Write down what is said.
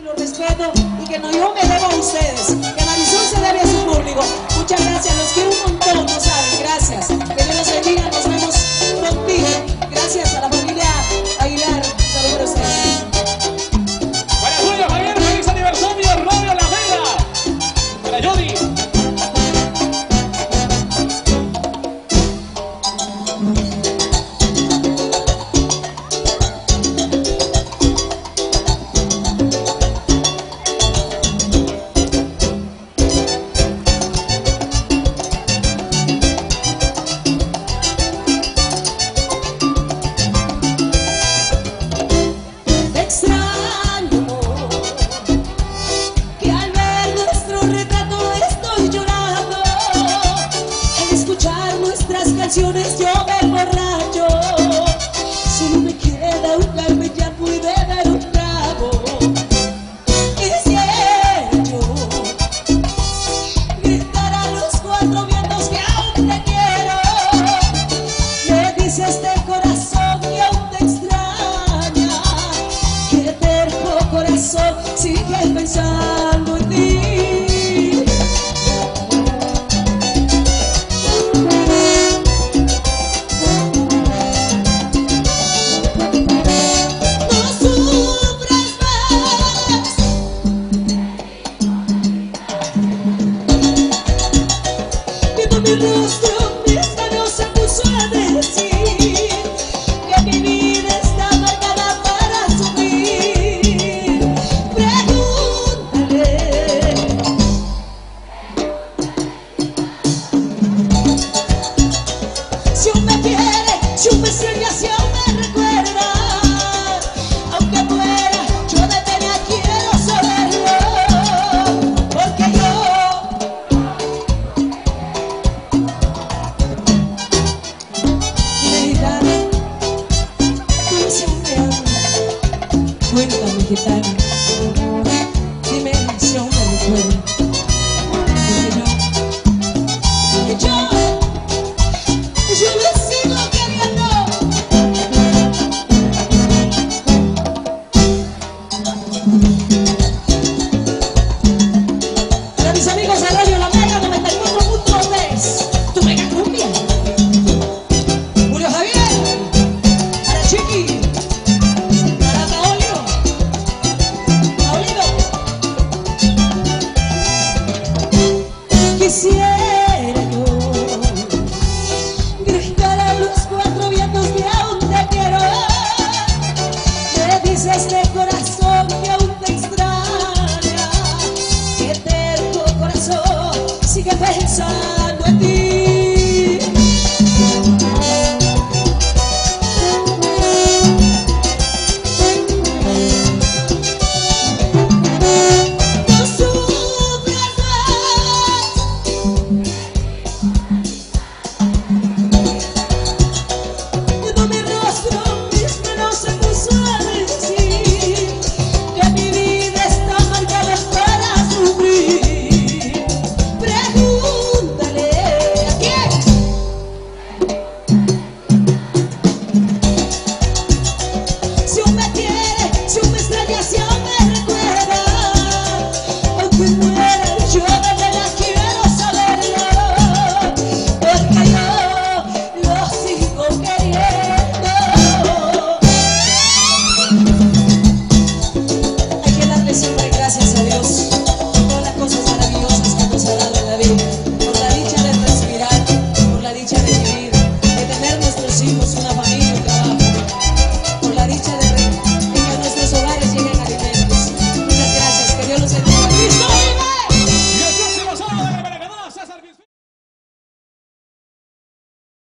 y los respeto y que no yo me debo a ustedes, que Marisol se debe a su público. Muchas gracias, los quiero un montón. canciones yo kita